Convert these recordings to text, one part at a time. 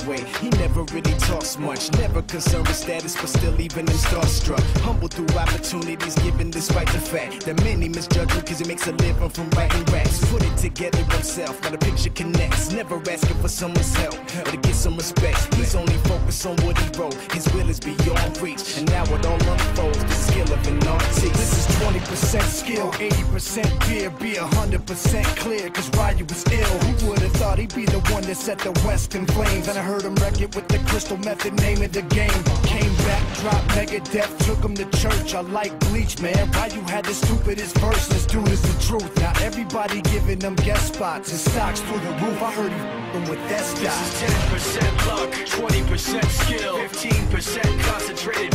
He never really talks much, never concerned with status, but still even in starstruck. Humble through opportunities given despite the fact that many misjudge him cause he makes a living from writing raps. Put it together himself, now the picture connects. Never asking for someone's help or to get some respect. He's only focused on what he wrote. His will is beyond reach, and now it all unfolds. The skill of an artist. This is 20% skill, 80% fear. Be 100% clear, cause Ryu was ill. Who would've thought he'd be the one that set the West in flames? And I heard him wreck it with the crystal method, name of the game. Came back, dropped Megadeth, took him to church. I like Bleach, man. Why you had the stupidest verse. Dude is the truth. Now everybody giving them guest spots and stocks through the roof. I heard he f***ing with that This is 10% luck, 20% skill, 15% concentrated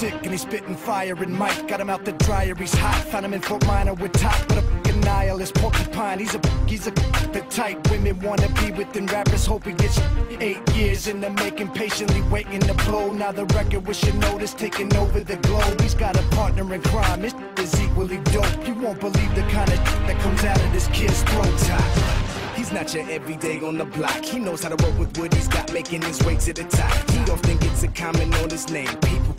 sick and he's spitting fire and Mike got him out the dryer, he's hot. Found him in Fort Minor with top, but a nihilist porcupine. He's a he's a the type women wanna be within rappers, hope he gets eight years in the making, patiently waiting to blow. Now the record with notice taking over the globe. He's got a partner in crime, his is equally dope. You won't believe the kind of that comes out of this kid's throat. He's not your everyday on the block. He knows how to work with what he's got, making his way to the top. He don't think it's a comment on his name. People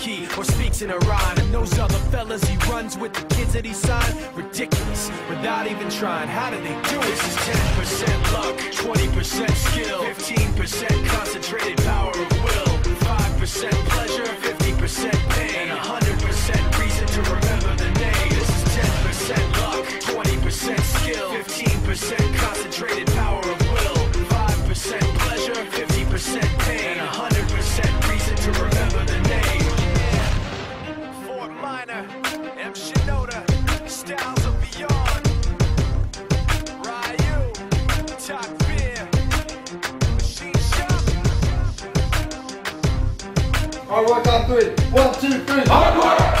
key or speaks in a rhyme. And those other fellas he runs with, the kids that he signed, ridiculous without even trying. How do they do it? This is 10% luck, 20% skill, 15% Right, one, two, three. One, two, three. Hardcore!